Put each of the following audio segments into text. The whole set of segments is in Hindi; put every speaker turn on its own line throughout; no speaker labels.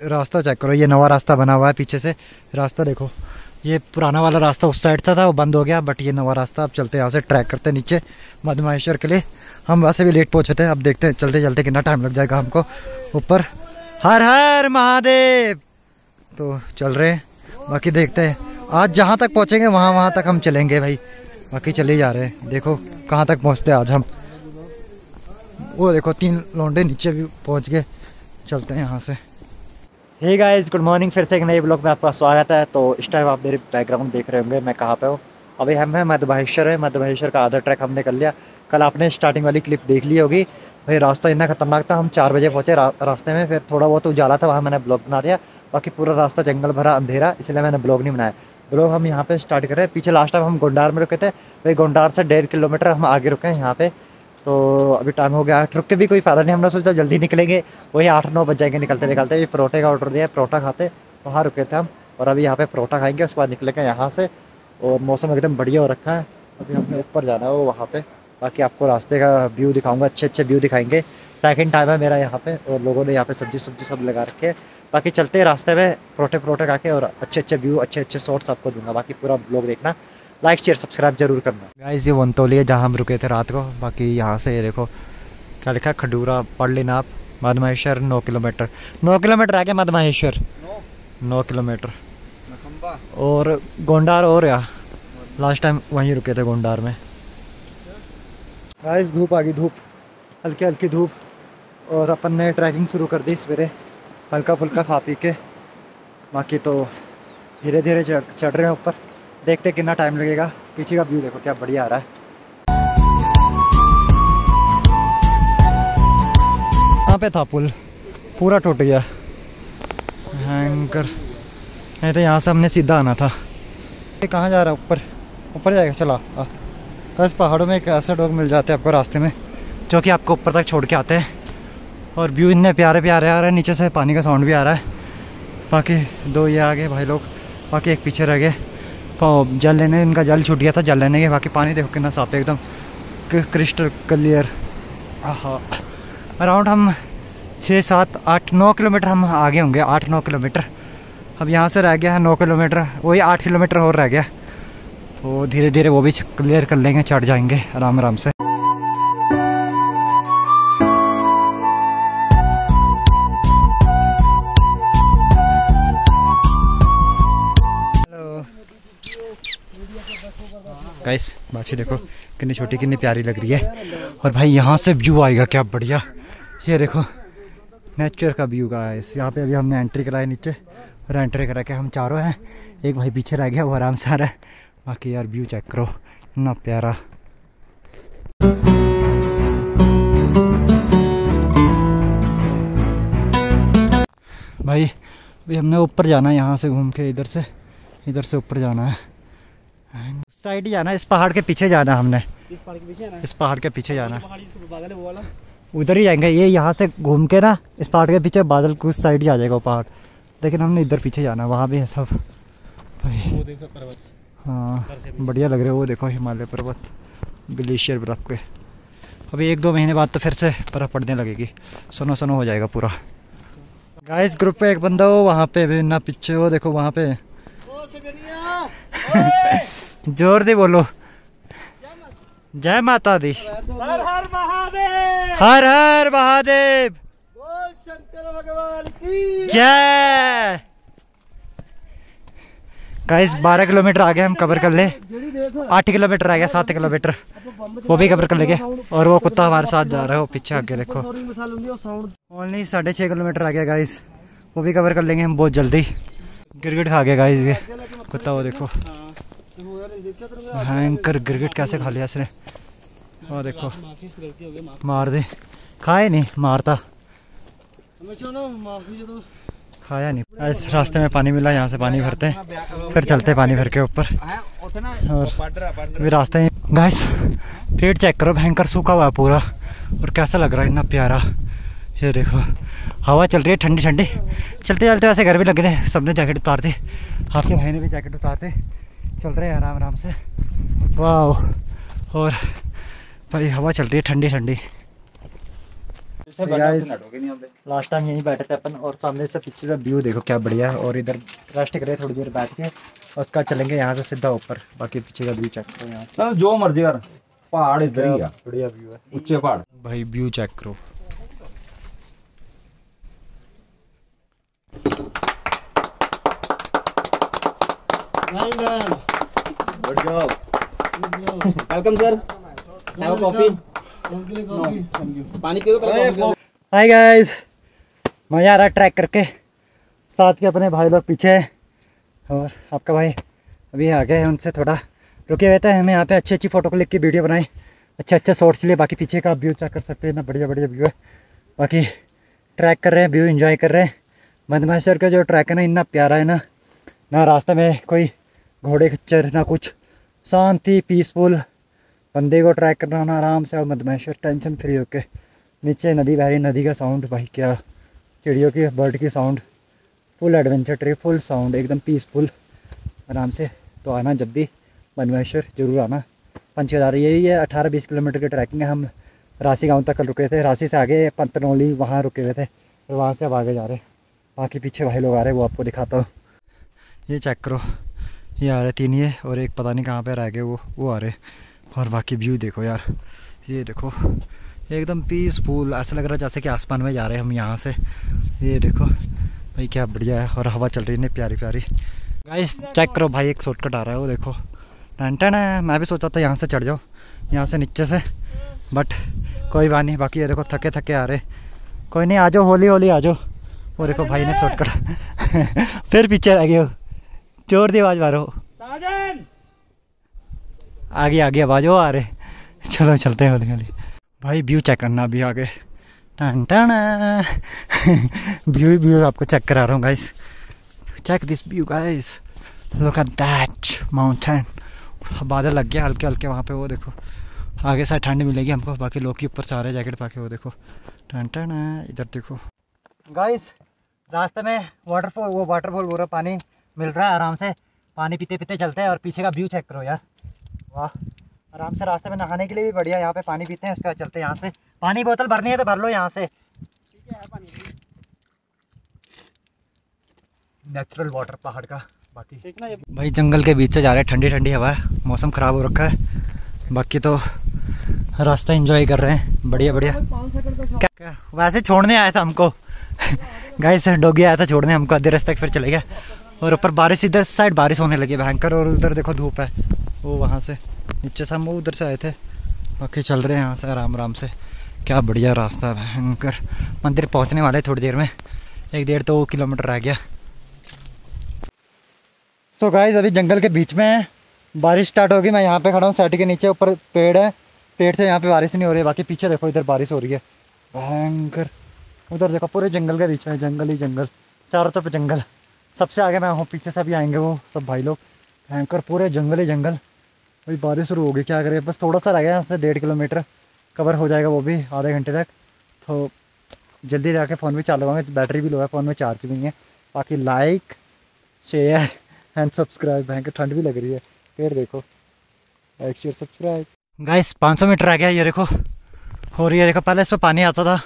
रास्ता चेक करो, ये नवा रास्ता बना हुआ है पीछे से। रास्ता देखो, ये पुराना वाला रास्ता उस साइड से था, वो बंद हो गया बट ये नवा रास्ता, अब चलते यहाँ से ट्रैक करते नीचे मधमाहेश्वर के लिए। हम वैसे भी लेट पहुँचे थे, अब देखते हैं, चलते चलते कितना टाइम लग जाएगा हमको। ऊपर, हर हर महादेव! तो चल रहे हैं, बाकी देखते हैं। आज जहाँ तक पहुँचेंगे, वहाँ वहाँ तक हम चलेंगे भाई। बाकी चले जा रहे हैं, देखो कहाँ तक पहुँचते आज हम। वो देखो तीन लौंडे नीचे भी पहुँच गए। चलते हैं यहाँ से। हे गाइस गुड मॉर्निंग फिर से एक नए ब्लॉग में आपका स्वागत है। तो इस टाइम आप मेरे बैकग्राउंड देख रहे होंगे मैं कहाँ पे हूँ? अभी हम हैं मध्य महेश्वर है मध्य महेश्वर का आधा ट्रैक हमने कर लिया। कल आपने स्टार्टिंग वाली क्लिप देख ली होगी। भाई रास्ता इतना खतरनाक था हम चार बजे पहुँचे रा, रास्ते में। फिर थोड़ा बहुत उजाला था वहाँ मैंने ब्लॉग बना दिया। बाकी पूरा रास्ता जंगल भरा अंधेरा इसलिए मैंने ब्लॉग नहीं बनाया। ब्लॉग हम यहाँ पे स्टार्ट कर करें पीछे लास्ट टाइम हम गोंडार में रुके थे। भाई गोंडार से डेढ़ किलोमीटर हम आगे रुके हैं यहाँ पे। तो अभी टाइम हो गया। रुक के भी कोई फ़ायदा नहीं, हमने सोचा जल्दी निकलेंगे। वही आठ, नौ बज जाएँगे निकलते निकलते। ये परोठे का ऑर्डर दिया, परोठा खाते, वहाँ रुके थे हम। और अभी यहाँ पे परोठा खाएँगे, उसके बाद निकलेंगे यहाँ से। और मौसम एकदम बढ़िया हो रखा है। अभी हमें ऊपर जाना है वो वहाँ पर बाकी आपको रास्ते का व्यू दिखाऊँगा, अच्छे अच्छे व्यू दिखाएँगे। सेकंड टाइम है मेरा यहाँ पर और लोगों ने यहाँ पे सब्ज़ी सब्ज़ी सब लगा रखे है। बाकी चलते रास्ते में, परोठे परोठे खा के, और अच्छे अच्छे व्यू अच्छे अच्छे शॉट्स आपको दूँगा। बाकी पूरा ब्लॉग देखना। लाइक शेयर सब्सक्राइब ज़रूर करना। गाइस ये वनतौली है जहाँ हम रुके थे रात को। बाकी यहाँ से ये देखो क्या लिखा है? खडूरा पढ़ लेना आप मधमहेश्वर नौ किलोमीटर। नौ किलोमीटर आगे मधमहेश्वर। नौ किलोमीटर। और गोंडार और या। लास्ट टाइम वहीं रुके थे गोंडार में। गाइस धूप आ गई धूप। हल्की हल्की धूप। और अपन ने ट्रैकिंग शुरू कर दी सवेरे। हल्का फुल्का खा पी के। बाकी तो धीरे धीरे चढ़ चढ़ रहे हैं ऊपर। देखते कितना टाइम लगेगा। पीछे का व्यू देखो क्या बढ़िया आ रहा है। यहाँ पे था पुल? पूरा टूट गया। हैंकर नहीं तो यहाँ से हमने सीधा आना था। ये कहाँ जा रहा है? ऊपर ऊपर जाएगा? चला बस पहाड़ों में एक ऐसा डॉग मिल जाते हैं आपको रास्ते में जो कि आपको ऊपर तक छोड़ के आते हैं। और व्यू इतने प्यारे प्यारे आ रहे हैं नीचे से पानी का साउंड भी आ रहा है। बाकी दो ये आ गए भाई लोग। बाकी एक पीछे रह गए। जल लेने, इनका जल छूट गया था, जल लेने के बाकी पानी देखो कितना साफ़ है, एकदम क्रिस्टल क्लियर हाँ अराउंड हम छः, सात, आठ, नौ किलोमीटर हम आगे होंगे, आठ, नौ किलोमीटर। अब यहाँ से रह गया है, नौ किलोमीटर। वही आठ किलोमीटर और रह गया। तो धीरे धीरे वो भी क्लियर कर लेंगे, चढ़ जाएँगे आराम आराम से। गाइस बाछी देखो, कितनी छोटी, कितनी प्यारी लग रही है। और भाई, यहाँ से व्यू आएगा, क्या बढ़िया। ये देखो नेचर का व्यू गाइस यहाँ पे अभी हमने एंट्री कराई नीचे, और एंट्री करा के हम चारों हैं। एक भाई पीछे रह गया, वो आराम से आ रहा है। बाकी यार व्यू चेक करो, इतना प्यारा। भाई भाई हमने ऊपर जाना है यहाँ से घूम के, इधर से इधर से ऊपर जाना है। साइड ही जाना इस पहाड़ के पीछे जाना हमने। इस पहाड़ के पीछे इस पहाड़ के पीछे जाना उधर ही जाएँगे ये यहाँ से घूम के ना इस पहाड़ के पीछे बादल कुछ साइड ही आ जाएगा वो पहाड़। लेकिन हमने इधर पीछे जाना वहाँ भी है सब। भाई। हाँ बढ़िया लग रहे वो देखो हिमालय पर्वत ग्लेशियर बर्फ़ के। अभी एक दो महीने बाद तो फिर से बर्फ़ पड़ने लगेगी। सनो सनो हो जाएगा पूरा। गाइस ग्रुप पे एक बंदा हो वहाँ पे भी ना पीछे वो देखो वहाँ पे। ज़ोर दे बोलो। जय माता दी। हर हर महादेव। हर हर महादेव। जय। गाइस बारह किलोमीटर आ आगे हम कवर कर ले। आठ किलोमीटर आ गया सात किलोमीटर। वो भी कवर कर लेंगे। और वो कुत्ता हमारे साथ जा रहा है वो पीछे आगे देखो। ओनली साढ़े छः किलोमीटर आ गया गाइस। वो भी कवर कर लेंगे हम बहुत जल्दी। गिरगिट खा गया गाइस ये कुत्ता वो देखो। हैंकर गिरगिट कैसे खा लिया इसने? और देखो। मार दे। खाए नहीं, मारता। खाया नहीं। इस रास्ते में पानी मिला, यहाँ से पानी भरते हैं। फिर चलते हैं पानी भर के ऊपर। और भी रास्ते में गाइस पेट चेक करो, भयंकर सूखा हुआ है पूरा। और कैसा लग रहा है, इतना प्यारा? ये देखो। हवा चल रही है, ठंडी ठंडी। चलते चलते वैसे घर भी लग रहे सबने जैकेट उतारते आपके भाई ने भी जैकेट उतारते चल रहे हैं आराम आराम से। वाह और भाई हवा चल रही है ठंडी ठंडी। लास्ट टाइम यहीं बैठे थे अपन और सामने से पीछे से व्यू देखो क्या बढ़िया है और इधर रेस्ट करें थोड़ी देर बैठ के और उसका चलेंगे यहाँ से सीधा ऊपर बाकी पीछे का व्यू चेक करो यहाँ।
चल जो मर्ज़ी यार पहाड़ इधर ही
बढ़िया व्यू है।
ऊँचे पहाड़।
भाई व्यू चेक करो।
Welcome sir have a coffee पानी पियो पहले
हाय गाइस मज़ा आ रहा है ट्रैक करके। साथ के अपने भाई लोग पीछे हैं। और आपका भाई अभी आ गए हैं उनसे थोड़ा। रुके हुए थे हमें यहाँ पे अच्छी अच्छी फ़ोटो क्लिक की वीडियो बनाई। अच्छे अच्छे शॉर्ट्स लिए बाकी पीछे का आप व्यू चेक कर सकते हैं ना बढ़िया बढ़िया व्यू है। बाकी ट्रैक कर रहे हैं व्यू इन्जॉय कर रहे हैं। मधमाशर का जो ट्रैक है ना इतना प्यारा है ना। ना रास्ते में कोई घोड़े खच्चर ना कुछ। शांति पीसफुल बंदे को ट्रैक करना, ना आराम से, और मधमाशर टेंशन फ्री होके। नीचे नदी बह रही नदी का साउंड भाई क्या। चिड़ियों की बर्ड की sound full adventure trip full sound एकदम पीसफुल आराम से तो आना जब भी। बनमेश्वर ज़रूर आना। पंच हज़ार यही है, अठारह बीस किलोमीटर की ट्रैकिंग है। हम राशि गाँव तक कल रुके थे। राशि से आगे, पंतनौली, वहाँ रुके हुए थे। और वहाँ से अब आगे जा रहे बाकी पीछे भाई लोग आ रहे वो आपको दिखाता हूँ। ये चेक करो। ये आ रहे तीन ये और एक पता नहीं कहाँ पे रह गए वो वो आ रहे। और बाकी व्यू देखो यार। ये देखो एकदम पीसफुल ऐसा लग रहा है जैसे कि आसमान में जा रहे हैं हम यहाँ से। ये देखो, भाई क्या बढ़िया है और हवा चल रही है प्यारी प्यारी। गाइस चेक करो भाई, एक शॉर्टकट आ रहा है, वो देखो। टन टन है मैं भी सोचा था यहाँ से चढ़ जाओ यहाँ से नीचे से। बट कोई बात नहीं, बाकी ये देखो, थके थके आ रहे। कोई नहीं, आ जाओ, होली होली आ जाओ। वो देखो भाई ने शॉर्टकट फिर पीछे रह गए ज़ोर दी आवाज़ मारो। आगे आगे आवाज़ वो आ रहे। चलो चलते हैं होली होली। भाई व्यू चेक करना अभी आगे। टन टन। व्यू व्यू आपको चेक करा रहा हूँ guys check this view guys look at that mountain बादल लग गया हल्के हल्के वहाँ पे वो देखो। आगे से ठंड मिलेगी हमको बाकी लोग के ऊपर रहे जैकेट पाके वो देखो। टन टन इधर देखो। गाइस रास्ते में वाटरफॉल वो वाटरफॉल पूरा पानी। मिल रहा है आराम से। पानी पीते पीते चलते हैं और पीछे का व्यू चेक करो यार। वाह आराम से रास्ते में नहाने के लिए भी बढ़िया यहाँ पे पानी पीते हैं उसके बाद चलते हैं यहाँ से। पानी बोतल भरनी है तो भर लो यहाँ से। नेचुरल वाटर पहाड़ का बाकी। भाई जंगल के बीच से जा रहे हैं ठंडी ठंडी हवा है मौसम ख़राब हो रखा है। बाकी तो रास्ता एंजॉय कर रहे हैं बढ़िया बढ़िया। क्या, क्या वैसे छोड़ने आया था हमको। गाइस डोगी आया था छोड़ने हमको आधे रास्ते तक फिर चले गया और ऊपर बारिश, इधर साइड बारिश होने लगी भयंकर, और उधर देखो धूप है। वो वहाँ से, नीचे से हम उधर से आए थे। बाकी चल रहे हैं यहाँ से आराम आराम से। क्या बढ़िया रास्ता है भयंकर। मंदिर पहुँचने वाले थोड़ी देर में। एक डेढ़ दो तो किलोमीटर रह गया। सो so गाइस अभी जंगल के बीच में है। बारिश स्टार्ट होगी, मैं यहाँ पे खड़ा हूँ। साइड के नीचे ऊपर पेड़ है। पेड़ से यहाँ पे बारिश नहीं हो रही बाकी पीछे देखो, इधर बारिश हो रही है। भयंकर। उधर देखो, पूरे जंगल के बीच में जंगल ही जंगल। चारों तरफ़ जंगल। सबसे आगे मैं हूँ, पीछे से भी आएँगे वो सब भाई लोग। भयंकर पूरे जंगल ही जंगल। अभी बारिश शुरू हो गई क्या करें? बस थोड़ा सा रह गया से डेढ़ किलोमीटर। कवर हो जाएगा वो भी आधे घंटे तक। तो जल्दी जाके फ़ोन भी चालू होंगे बैटरी भी लो है, फ़ोन में चार्ज भी नहीं है। बाकी लाइक शेयर एंड सब्सक्राइब भयंकर ठंड भी लग रही है। फिर देखो like share subscribe guys 500 metre आ गया, ये देखो। हो रही है, देखो, पहले इसमें पानी आता था।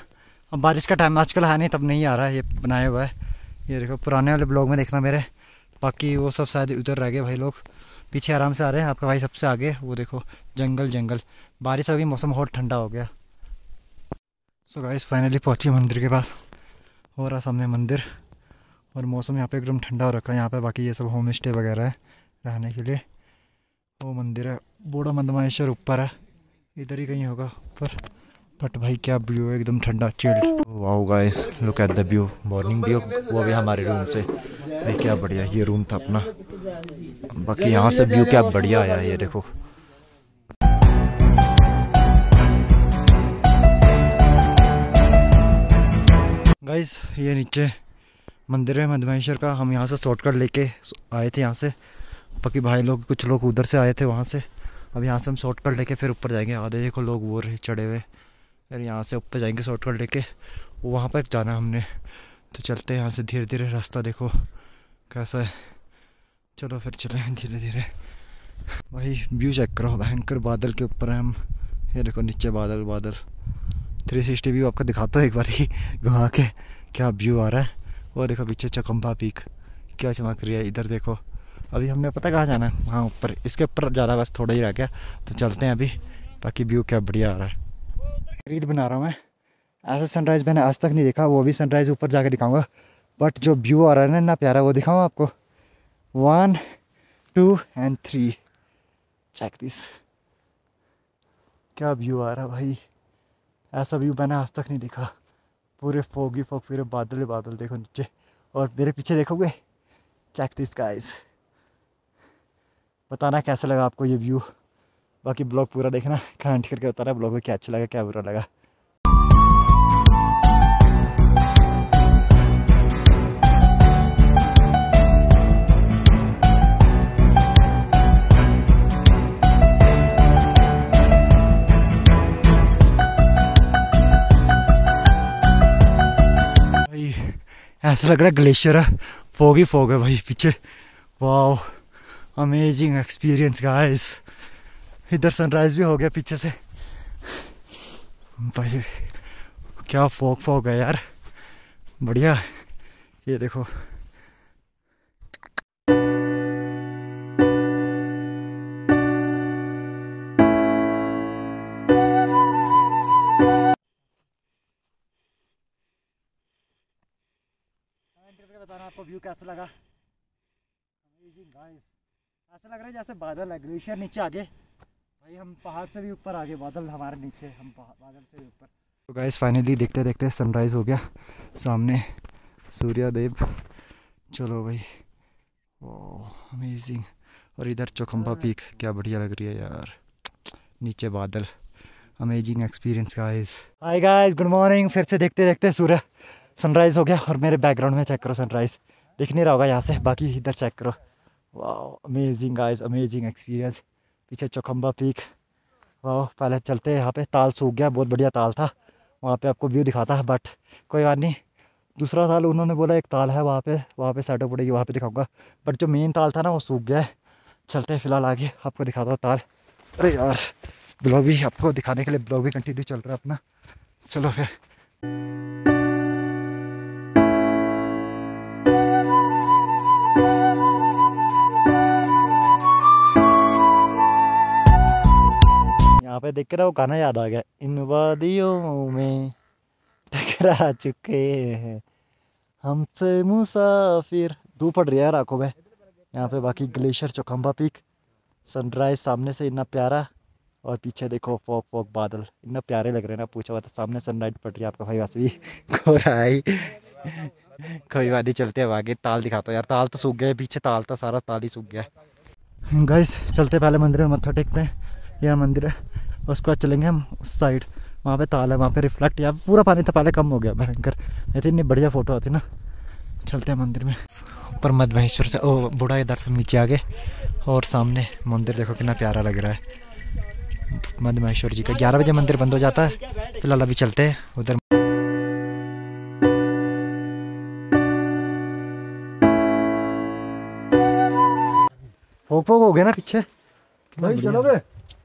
अब बारिश का टाइम आजकल है नहीं, तब नहीं आ रहा है, ये बनाया हुआ है। ये देखो, पुराने वाले ब्लॉग में देखना मेरे। बाकी वो सब शायद उधर रह गए भाई लोग। पीछे आराम से आ रहे हैं आपका भाई सबसे आगे, वो देखो, जंगल जंगल। बारिश हो गई, मौसम बहुत ठंडा हो गया। सो गाइस फाइनली पहुँची मंदिर के पास। हो रहा सामने मंदिर, और मौसम यहाँ पे एकदम ठंडा हो रखा है यहाँ पे। बाकी ये सब होम स्टे वगैरह है रहने के लिए। वो मंदिर है, बूढ़ा मंदमाहेश्वर ऊपर है। इधर ही कहीं होगा, ऊपर। बट भाई, क्या व्यू है? एकदम ठंडा chilled wow guys look at the view morning view वो भी हमारे रूम से. भाई, क्या बढ़िया ये रूम था अपना. बाकी यहाँ से व्यू क्या बढ़िया आया ये देखो. गाइस ये नीचे मंदिर है, मधमेश्वर का. हम यहाँ से शॉर्टकट लेके आए थे यहाँ से. बाकी भाई लोग, कुछ लोग उधर से आए थे वहाँ से. अब यहाँ से हम शॉर्टकट लेके फिर ऊपर जाएँगे. आधे देखो लोग वो रहे, चढ़े हुए. फिर यहाँ से ऊपर जाएँगे शॉर्टकट लेके। वहाँ पर जाना हमने। तो चलते हैं यहाँ से धीरे धीरे रास्ता देखो कैसा है। चलो फिर चले धीरे धीरे भाई, व्यू चेक करो। भयंकर बादल के ऊपर है हम। ये देखो नीचे बादल बादल। थ्री सिक्सटी व्यू आपको दिखाता हूँ एक बार ही। घुमा के क्या व्यू आ रहा है। वो देखो पीछे चकम्बा पीक क्या चमक रही है इधर देखो। अभी हमने पता कहाँ जाना है? वहाँ ऊपर। इसके ऊपर जा रहा है, बस थोड़ा ही रह गया। तो चलते हैं अभी। बाकी व्यू क्या बढ़िया आ रहा है। रीड बना रहा हूँ मैं। ऐसा सनराइज़ मैंने आज तक नहीं देखा, वो भी सनराइज़ ऊपर जाकर दिखाऊँगा। बट जो व्यू आ रहा है ना, इतना प्यारा, वो दिखाऊँ आपको। One two and three check this क्या व्यू आ रहा भाई? ऐसा व्यू मैंने आज तक नहीं देखा। पूरे फोग ही फोग पूरे बादल बादल, देखो नीचे। और मेरे पीछे देखोगे? चेक दिस गाइस बताना कैसा लगा आपको ये व्यू बाकी ब्लॉग पूरा देखना कमेंट करके बताना ब्लॉग में क्या अच्छा लगा, क्या बुरा लगा। ऐसा लग रहा है ग्लेशियर है। फोग ही फोग है भाई, पीछे। वाह अमेजिंग एक्सपीरियंस गाइस इधर सनराइज भी हो गया पीछे से। भाई, क्या फोग फोग है यार। बढ़िया। ये देखो। आपको व्यू कैसा लगा? ऐसा लग रहा है जैसे बादल है ग्लेशियर नीचे आगे। भाई हम पहाड़ से भी ऊपर आगे बादल हमारे नीचे हम बादल से भी ऊपर। तो गाइस फाइनली देखते देखते सनराइज़ हो गया सामने सूर्यादेव। चलो भाई वाह अमेजिंग और इधर चौखम्बा पीक क्या बढ़िया लग रही है यार। नीचे बादल amazing experience guys hi guys good morning फिर से देखते देखते सूर्य सनराइज़ हो गया। और मेरे बैकग्राउंड में चेक करो सनराइज़ दिख नहीं रहा होगा यहाँ से बाकी इधर चेक करो। वाह अमेजिंग गाइस अमेजिंग एक्सपीरियंस पीछे चौखम्बा पीक। वाह पहले चलते यहाँ पे। ताल सूख गया, बहुत बढ़िया ताल था। वहाँ पे आपको व्यू दिखाता बट कोई बात नहीं। दूसरा ताल उन्होंने बोला, एक ताल है वहाँ पे। वहाँ पे सेटअप पड़ेगी, वहाँ पे दिखाऊँगा। बट जो मेन ताल था ना, वो सूख गया है। चलते हैं फ़िलहाल आगे, आपको दिखाता हूँ ताल। अरे यार ब्लॉग भी, आपको दिखाने के लिए ब्लॉग भी कंटिन्यू चल रहा है अपना। चलो फिर। यहाँ पे देख के वो गाना याद आ गया। इन वादियों में टकरा चुके हैं। हमसे मुसाफिर। धूप पड़ रही है यार में। यहाँ पे बाकी ग्लेशियर चौखम्बा पीक सनराइज सामने से इतना प्यारा। और पीछे देखो फोक फोक बादल। इतना प्यारे लग रहे हैं ना, पूछा हुआ तो सामने सनराइज पड़ रही है आपका, भाई वैसे भी गोरा आई कोई बात नहीं, चलते हैं आगे। ताल दिखाता यार, ताल तो सूख गया पीछे ताल था, सारा ताल ही सूख गया गाइस चलते पहले मंदिर में, मत्था टेकते हैं। यह मंदिर है। उसके बाद चलेंगे हम उस साइड वहाँ पे ताल है वहाँ पे रिफ्लेक्ट या पूरा पानी था पहले कम हो गया भयंकर। नहीं तो इतनी बढ़िया फ़ोटो आती ना। चलते हैं मंदिर में। ऊपर मध्य महेश्वर से ओ बूढ़ा इधर से नीचे आ गए और सामने मंदिर देखो कितना प्यारा लग रहा है। मध्य महेश्वर जी का ग्यारह बजे मंदिर बंद हो जाता है फ़िलहाल अभी चलते हैं उधर फोक फोक हो गया ना पीछे?
भाई चलोगे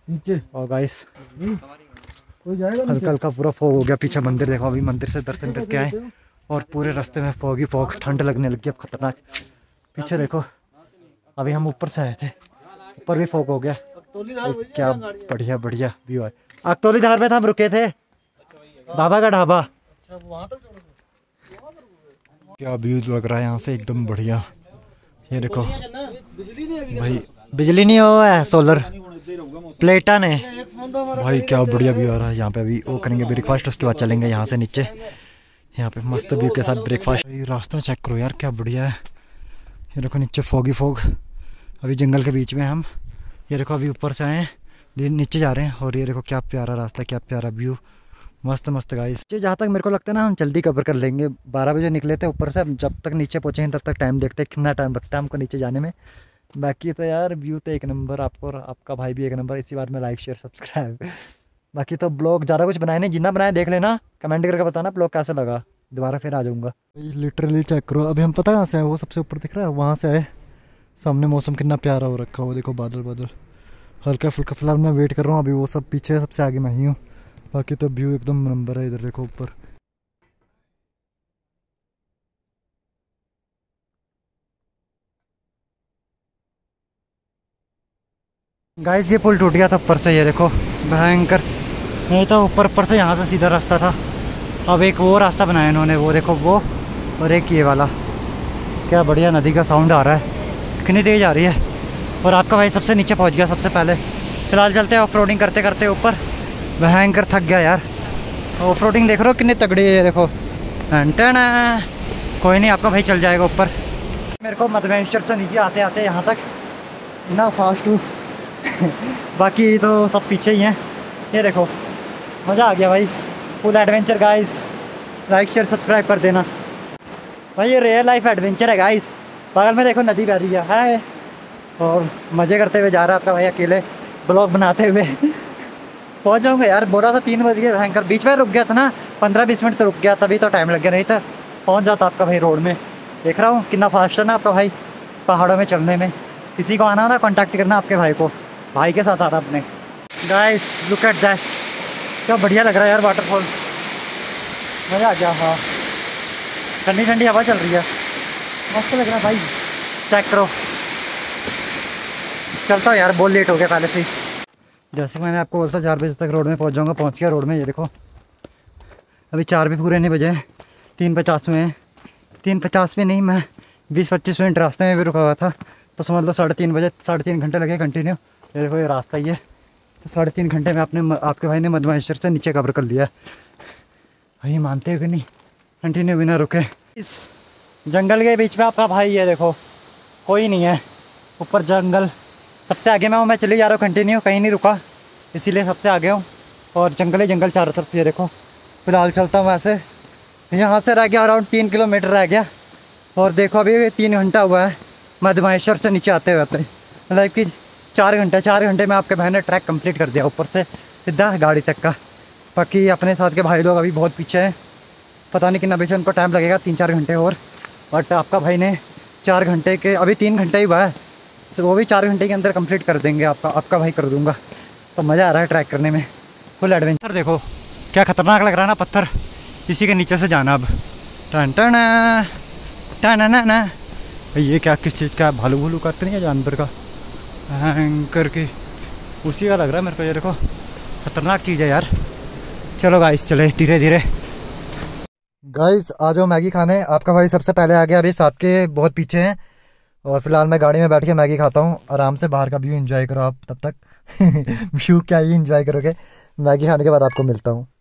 नीचे।
और गाइस
कोई जाएगा
हल्का हल्का पूरा फोग हो गया पीछे मंदिर देखो अभी मंदिर से दर्शन करके आए। और पूरे रास्ते में फोग ही फोग ठंड लगने लगी अब खतरनाक। पीछे देखो अभी हम ऊपर से आए थे ऊपर भी फोग हो गया। क्या बढ़िया बढ़िया व्यू है। अकतौली धार में था हम रुके थे। बाबा का ढाबा। क्या व्यू लग रहा है यहाँ से एकदम बढ़िया। ये देखो। भाई बिजली नहीं हो है सोलर प्लेटा ने। भाई क्या बढ़िया व्यू आ रहा है यहाँ पे। अभी वो करेंगे ब्रेकफास्ट उसके बाद चलेंगे यहाँ से नीचे। यहाँ पे मस्त व्यू के साथ ब्रेकफास्ट रास्ता चेक करो यार क्या बढ़िया है। ये देखो नीचे फोगी फोग अभी जंगल के बीच में हम। ये देखो अभी ऊपर से आए हैं। नीचे जा रहे हैं। और ये देखो क्या प्यारा रास्ता क्या प्यारा व्यू मस्त मस्त गाइस जहाँ तक मेरे को लगता है ना हम जल्दी कवर कर लेंगे। बारह बजे निकले थे ऊपर से। जब तक नीचे पहुँचे तब तक टाइम देखते हैं कितना टाइम लगता है हमको नीचे जाने में। बाकी तो यार व्यू तो एक नंबर आपको और आपका भाई भी एक नंबर, इसी बात में लाइक शेयर सब्सक्राइब बाकी तो ब्लॉग ज़्यादा कुछ बनाए नहीं, जितना बनाया देख लेना कमेंट करके बताना ब्लॉग कैसा लगा, दोबारा फिर आ जाऊँगा. लिटरली चेक करो। अभी हम पता कहाँ से आए, वो सबसे ऊपर दिख रहा है, वहाँ से आए। सामने मौसम कितना प्यारा हो रखा है देखो बादल बादल हल्का फुल्का फ़िलहाल मैं वेट कर रहा हूँ, अभी वो सब पीछे सबसे आगे मैं ही हूँ। बाकी तो व्यू एकदम नंबर है इधर, देखो ऊपर। गाइस ये पुल टूट गया था ऊपर से, ये देखो, भयंकर। नहीं तो ऊपर ऊपर से यहाँ से सीधा रास्ता था। अब एक वो रास्ता बनाया इन्होंने, वो देखो, वो और एक ये वाला। क्या बढ़िया नदी का साउंड आ रहा है। कितनी तेज़ आ रही है। और आपका भाई सबसे नीचे पहुँच गया सबसे पहले। फ़िलहाल चलते हैं ऑफ़ करते करते ऊपर। भयंकर थक गया यार। ऑफ़ देख रहे हो कितनी तगड़ी है ये देखो। टना कोई नहीं, आपका भाई चल जाएगा ऊपर। मेरे को मधुमेश्वर से नीचे आते आते यहाँ तक। इतना फास्ट हूँ। बाकी तो सब पीछे ही हैं। ये देखो, मज़ा आ गया भाई। Full adventure guys like share subscribe कर देना। भाई, ये रियल लाइफ एडवेंचर है गाइस बगल में देखो, नदी बह रही है। और मज़े करते हुए जा रहा है आपका भाई अकेले ब्लॉग बनाते हुए। पहुँच जाऊँगा यार। बोरा था तीन बज गए भयंकर। बीच में रुक गया था ना, पंद्रह बीस मिनट तो रुक गया, तभी तो टाइम लग गया, नहीं था पहुँच जाता आपका भाई रोड में। देख रहा हूँ, कितना फास्ट है ना आपका भाई, पहाड़ों में, चलने में। किसी को आना हो ना कॉन्टैक्ट करना आपके भाई को। भाई के साथ आ रहा अपने। गाइस लुक एट दैट क्या बढ़िया लग रहा है यार वाटरफॉल मज़ा आ गया हाँ। ठंडी ठंडी हवा चल रही है। मस्त लग रहा है भाई। चेक करो। चलता हूँ यार, बहुत लेट हो गया पहले से जैसे मैंने आपको बोलता चार बजे तक रोड में पहुँच जाऊँगा। पहुँच गया रोड में, ये देखो। अभी चार भी पूरे नहीं बजे हैं। तीन पचास में तीन पचास में नहीं, मैं बीस पच्चीस मिनट रास्ते में भी रुका हुआ था। तो समझ लो साढ़े तीन बजे, साढ़े तीन घंटे लगे कंटिन्यू ये देखो ये रास्ता ही है। तो साढ़े तीन घंटे में आपने आपके भाई ने मधुमेश्वर से नीचे कवर कर लिया। भाई मानते हो कि नहीं? कंटिन्यू बिना रुके। इस जंगल के बीच में आपका भाई है, देखो। कोई नहीं है। ऊपर जंगल। सबसे आगे में हूँ मैं चले जा रहा हूँ कंटिन्यू कहीं नहीं रुका। इसीलिए सबसे आगे हूँ। और जंगल ही जंगल चारों तरफ़ ये देखो। फ़िलहाल चलता हूँ वैसे। यहाँ से रह गया अराउंड तीन किलोमीटर रह गया। और देखो, अभी तीन घंटा हुआ है। मधुमेश्वर से नीचे आते हुए आते। मतलब कि चार घंटे चार घंटे में आपके भाई ने ट्रैक कंप्लीट कर दिया ऊपर से, सीधा गाड़ी तक का। बाकी अपने साथ के भाई लोग अभी बहुत पीछे हैं। पता नहीं कितना पीछे, उनको टाइम लगेगा तीन चार घंटे और। बट आपका भाई ने चार घंटे के, अभी तीन घंटे ही हुआ है। तो वो भी चार घंटे के अंदर कंप्लीट कर देंगे आपका आपका भाई कर दूँगा। तो मज़ा आ रहा है ट्रैक करने में। फुल एडवेंचर देखो, क्या खतरनाक लग रहा है ना पत्थर। इसी के नीचे से जाना अब। टन टन टन ना ये क्या, किस चीज़ का भालू भूलू करते नहीं है जानवर का? करके। उसी का लग रहा है मेरे को, ये देखो। खतरनाक चीज़ है यार। चलो गाइस चले धीरे धीरे गाइस आ जाओ मैगी खाने। आपका भाई सबसे पहले आ गया अभी, साथ के बहुत पीछे हैं। और फ़िलहाल मैं गाड़ी में बैठ के मैगी खाता हूँ। आराम से बाहर का व्यू एंजॉय करो आप, तब तक। व्यू क्या ही एंजॉय करोगे? मैगी खाने के बाद आपको मिलता हूँ।